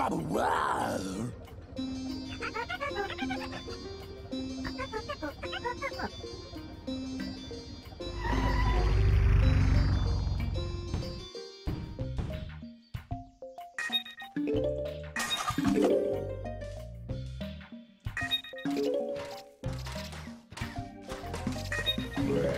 Wow! Bruh.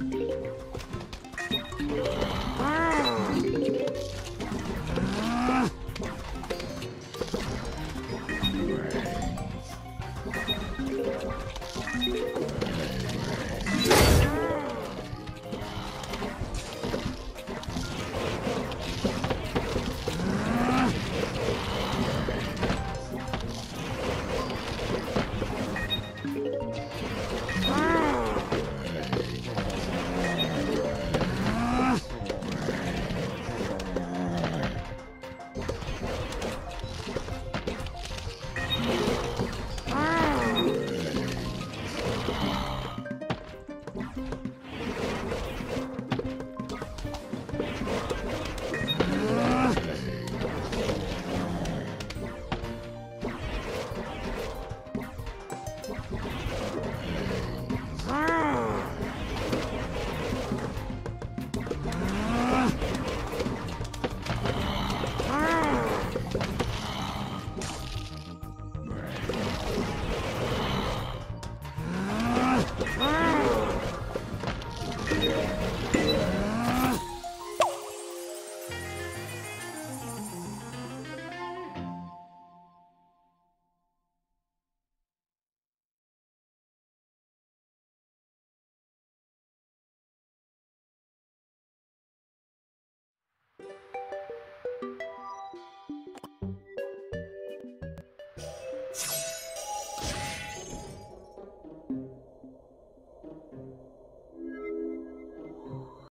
Thank